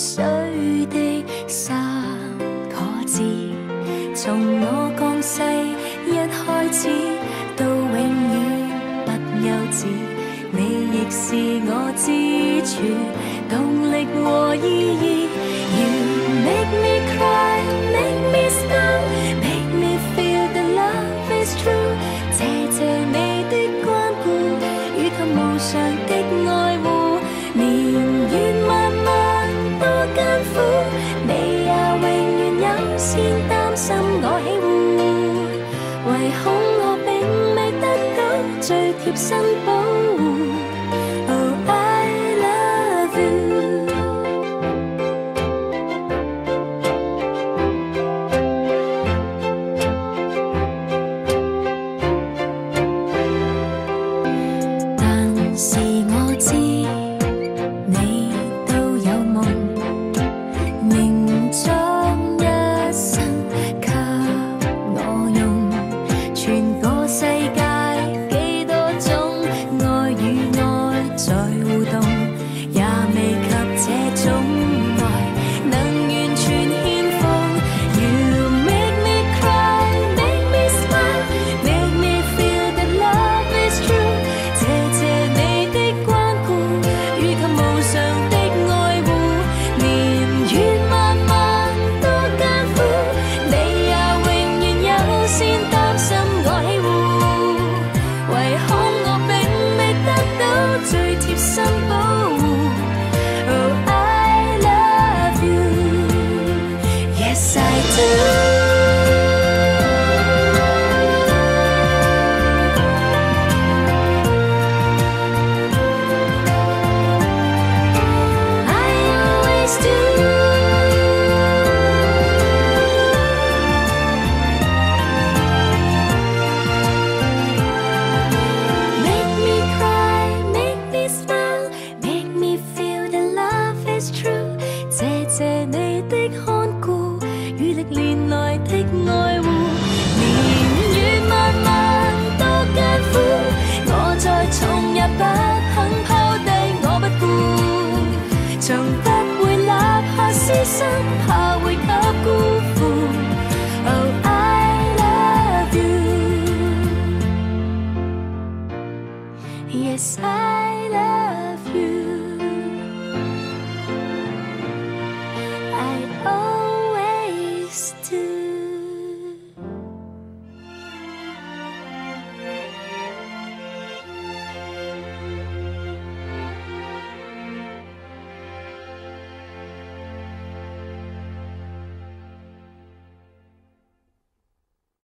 水的三个字，从我降世一开始到永远不休止，你亦是我支柱、动力和意义。You make me cry, make me smile, make me feel the love is true。谢谢你的关顾，与同无上的爱护。贴身保。的看顾与历年来的爱护，年月漫漫多艰苦，我再重也不肯抛低我不顾，从不会立下私心，怕会给辜负。Oh I love you, yes I love.